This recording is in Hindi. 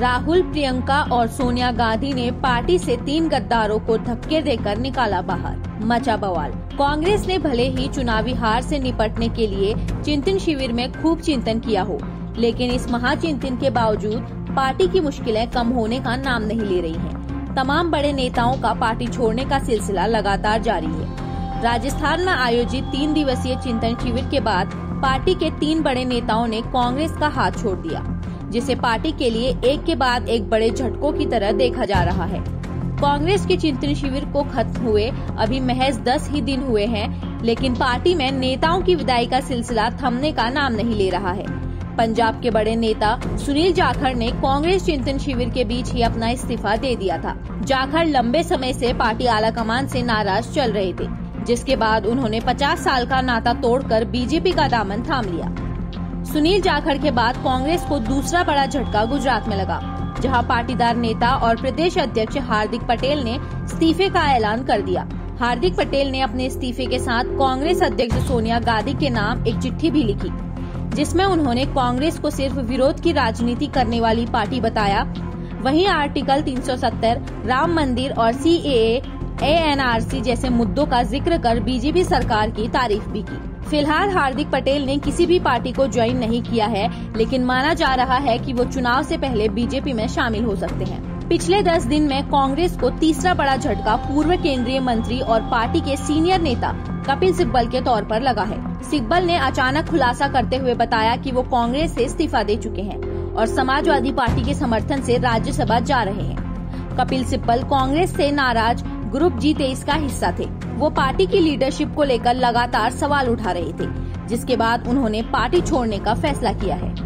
राहुल, प्रियंका और सोनिया गांधी ने पार्टी से तीन गद्दारों को धक्के देकर निकाला बाहर। मचा बवाल। कांग्रेस ने भले ही चुनावी हार से निपटने के लिए चिंतन शिविर में खूब चिंतन किया हो, लेकिन इस महाचिंतन के बावजूद पार्टी की मुश्किलें कम होने का नाम नहीं ले रही हैं। तमाम बड़े नेताओं का पार्टी छोड़ने का सिलसिला लगातार जारी है। राजस्थान में आयोजित तीन दिवसीय चिंतन शिविर के बाद पार्टी के तीन बड़े नेताओं ने कांग्रेस का हाथ छोड़ दिया। जिसे पार्टी के लिए एक के बाद एक बड़े झटकों की तरह देखा जा रहा है। कांग्रेस के चिंतन शिविर को खत्म हुए, अभी महज दस ही दिन हुए हैं, लेकिन पार्टी में नेताओं की विदाई का सिलसिला थमने का नाम नहीं ले रहा है। पंजाब के बड़े नेता सुनील जाखड़ ने कांग्रेस चिंतन शिविर के बीच ही अपना इस्तीफा दे दिया था। जाखड़ लंबे समय से पार्टी आला कमान से नाराज़ चल रहे थे, जिसके बाद उन्होंने 50 साल का नाता तोड़कर बीजेपी का दामन थाम लिया। सुनील जाखड़ के बाद कांग्रेस को दूसरा बड़ा झटका गुजरात में लगा, जहाँ पाटीदार नेता और प्रदेश अध्यक्ष हार्दिक पटेल ने इस्तीफे का ऐलान कर दिया। हार्दिक पटेल ने अपने इस्तीफे के साथ कांग्रेस अध्यक्ष सोनिया गांधी के नाम एक चिट्ठी भी लिखी, जिसमें उन्होंने कांग्रेस को सिर्फ़ विरोध की राजनीति करने वाली पार्टी बताया। वहीं आर्टिकल 370 राम मंदिर और सी एएनआरसी जैसे मुद्दों का ज़िक्र कर बीजेपी सरकार की तारीफ़ भी की। फ़िलहाल हार्दिक पटेल ने किसी भी पार्टी को ज्वाइन नहीं किया है, लेकिन माना जा रहा है कि वो चुनाव से पहले बीजेपी में शामिल हो सकते हैं। पिछले दस दिन में कांग्रेस को तीसरा बड़ा झटका पूर्व केंद्रीय मंत्री और पार्टी के सीनियर नेता कपिल सिब्बल के तौर पर लगा है। सिब्बल ने अचानक खुलासा करते हुए बताया कि वो कांग्रेस से इस्तीफा दे चुके हैं और समाजवादी पार्टी के समर्थन से राज्यसभा जा रहे हैं। कपिल सिब्बल कांग्रेस से नाराज़ ग्रुप जी तेईस का हिस्सा थे। वो पार्टी की लीडरशिप को लेकर लगातार सवाल उठा रहे थे, जिसके बाद उन्होंने पार्टी छोड़ने का फैसला किया है।